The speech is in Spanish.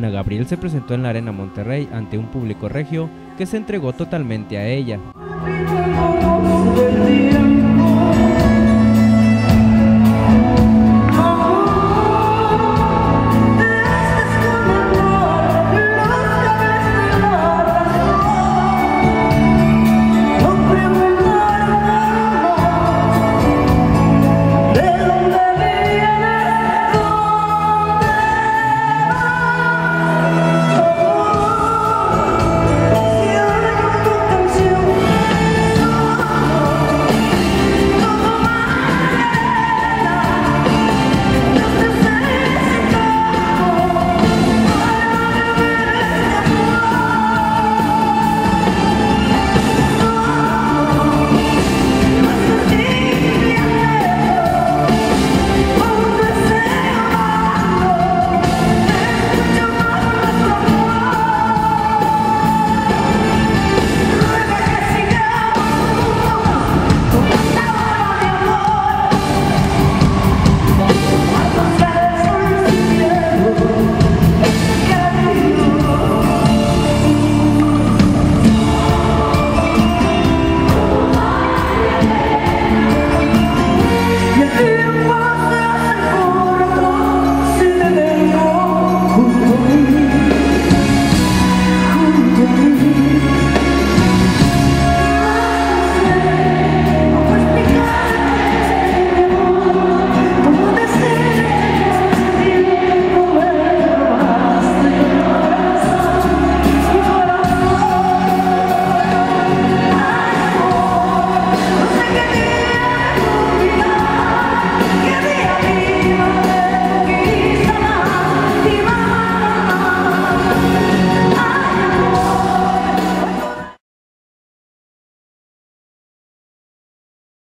Ana Gabriel se presentó en la Arena Monterrey ante un público regio que se entregó totalmente a ella.